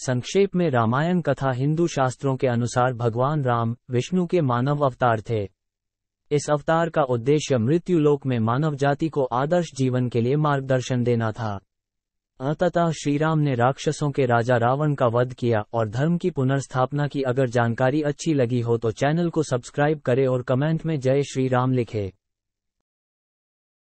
संक्षेप में रामायण कथा हिंदू शास्त्रों के अनुसार भगवान राम, विष्णु के मानव अवतार थे। इस अवतार का उद्देश्य मृत्यु लोक में मानव जाति को आदर्श जीवन के लिए मार्गदर्शन देना था। अंततः श्रीराम ने राक्षसों के राजा रावण का वध किया और धर्म की पुनर्स्थापना की। अगर जानकारी अच्छी लगी हो तो चैनल को सब्सक्राइब करें और कमेंट में जय श्री राम लिखे।